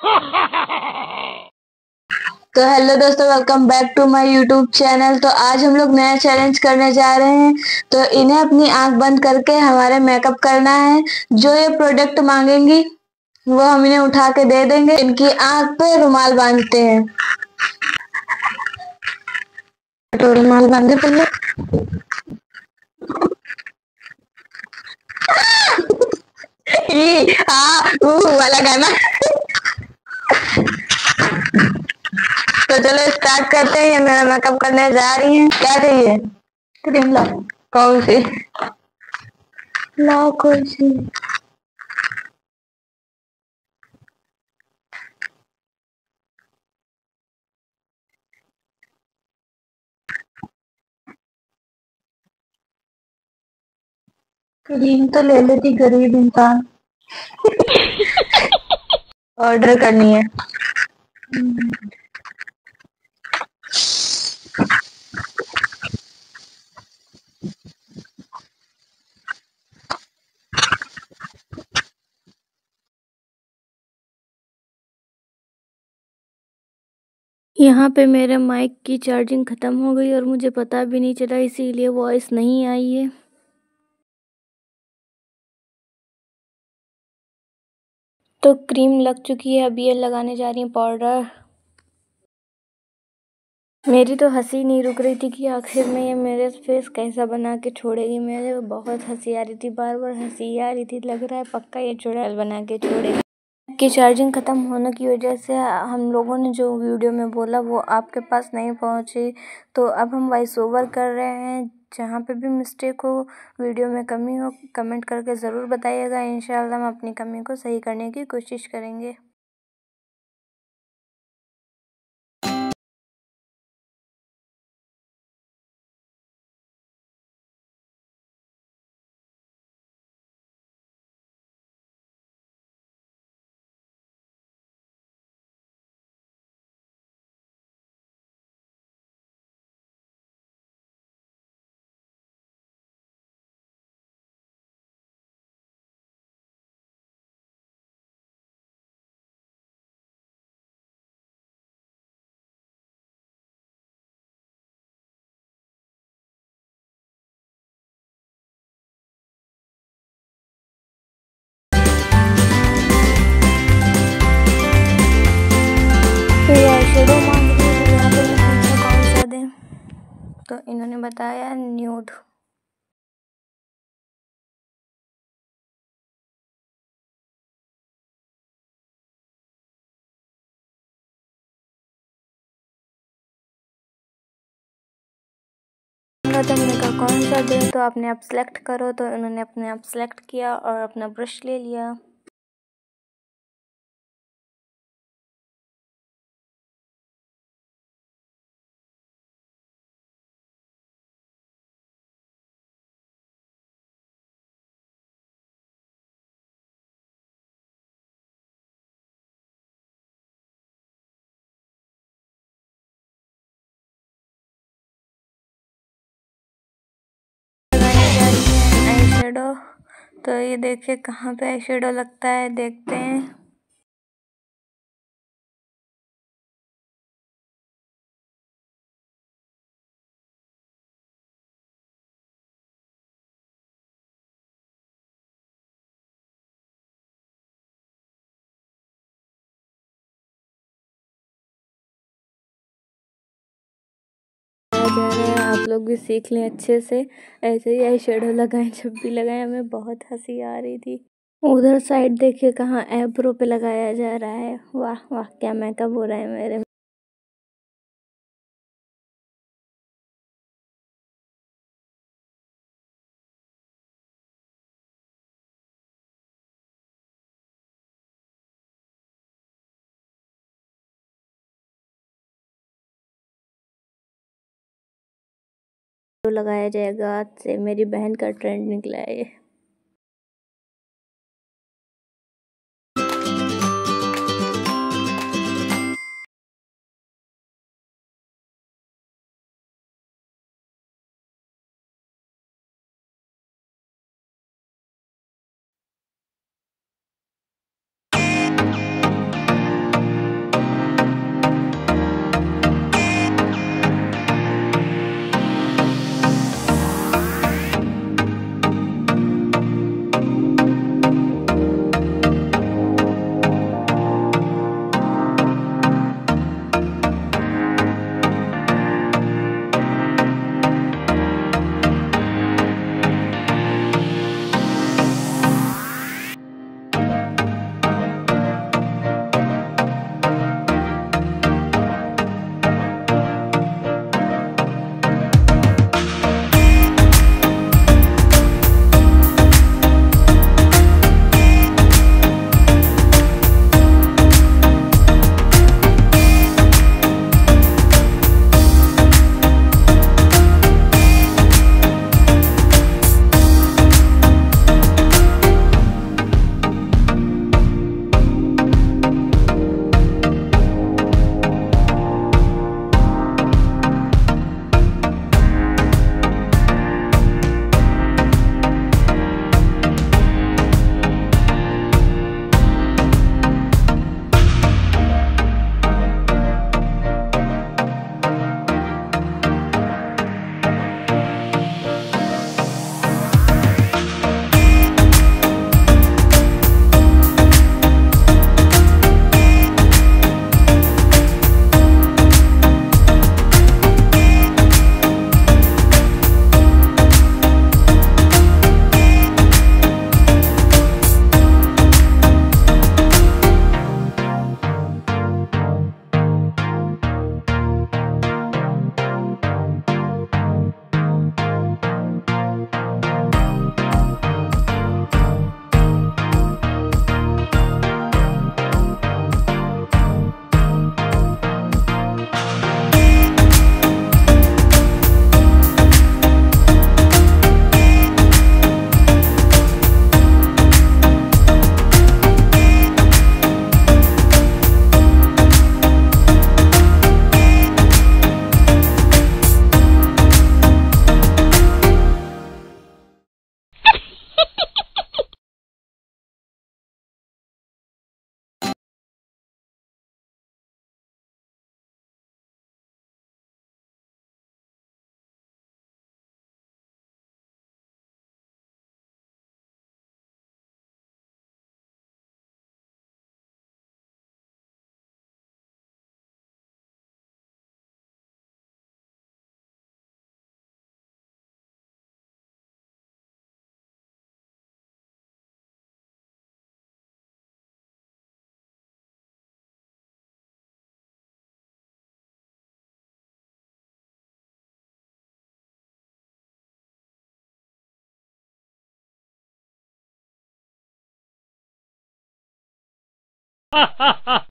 तो हेलो दोस्तों welcome back to my YouTube channel तो आज हम लोग नया चैलेंज करने जा रहे हैं। तो इन्हें अपनी आँख बंद करके हमारे मेकअप करना है। जो ये प्रोडक्ट मांगेंगी, वो हम इन्हें उठा के दे देंगे। इनकी आँख पे रुमाल बांधते हैं। तो रुमाल बांधे पहले हाँ वाला गाना तो चलो स्टार्ट करते हैं। मेरा मेकअप करने जा रही हैं। क्या चाहिए क्रीम ला कौन सी? लाओ कौन सी? क्रीम तो ले लेती गरीब इंसान। ऑर्डर करनी है। यहाँ पे मेरे माइक की चार्जिंग ख़त्म हो गई और मुझे पता भी नहीं चला, इसीलिए वॉइस नहीं आई है। तो क्रीम लग चुकी है अभी ये लगाने जा रही हूँ पाउडर मेरी तो हँसी नहीं रुक रही थी कि आखिर में ये मेरे फेस कैसा बना के छोड़ेगी मेरे? बहुत हँसी आ रही थी, बार बार हँसी आ रही थी। लग रहा है पक्का ये चुड़ैल बना के छोड़ेगी। की चार्जिंग ख़त्म होने की वजह से हम लोगों ने जो वीडियो में बोला, वो आपके पास नहीं पहुँची। तो अब हम वॉइस ओवर कर रहे हैं। जहाँ पे भी मिस्टेक हो वीडियो में कमी हो कमेंट करके ज़रूर बताइएगा। इन हम अपनी कमी को सही करने की कोशिश करेंगे। इन्होंने बताया, न्यूड तो कहा कौन सा दे तो आपने आप सेलेक्ट करो तो उन्होंने अपने आप सेलेक्ट किया और अपना ब्रश ले लिया। शेडो तो ये देखिए कहाँ पे शेडो लगता है देखते हैं। आप लोग भी सीख लें अच्छे से। ऐसे ही आई शेडो लगाएँ, जब भी लगाएँ, हमें बहुत हँसी आ रही थी। उधर साइड देखिए कहाँ एब्रो पे लगाया जा रहा है। वाह वाह, क्या मैकअप हो रहा है मेरे। लगाया जाएगा आज से मेरी बहन का ट्रेंड निकला है। ये ha ha ha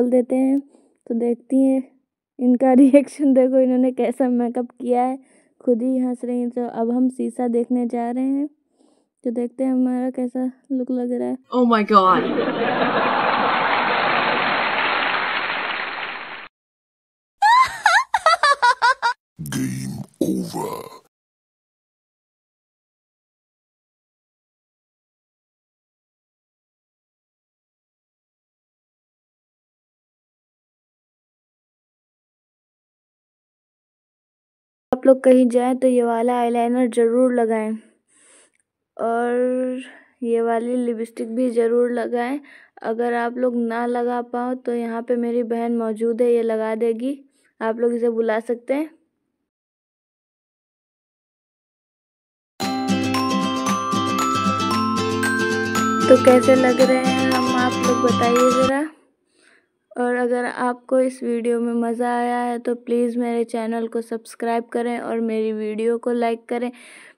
बोल देते हैं तो देखती हैं इनका रिएक्शन देखो इन्होंने कैसा मेकअप किया है खुद ही हंस रही हैं तो अब हम शीशा देखने जा रहे हैं तो देखते हैं हमारा कैसा लुक लग रहा है Oh my god. Game over. लोग कहीं जाएँ तो ये वाला आईलाइनर ज़रूर लगाएँ। और ये वाली लिपस्टिक भी ज़रूर लगाएँ। अगर आप लोग ना लगा पाओ तो यहाँ पे मेरी बहन मौजूद है, ये लगा देगी। आप लोग इसे बुला सकते हैं। तो कैसे लग रहे हैं, हम आप लोग बताइए ज़रा। और अगर आपको इस वीडियो में मज़ा आया है तो प्लीज़ मेरे चैनल को सब्सक्राइब करें और मेरी वीडियो को लाइक करें।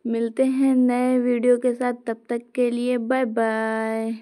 मिलते हैं नए वीडियो के साथ, तब तक के लिए बाय बाय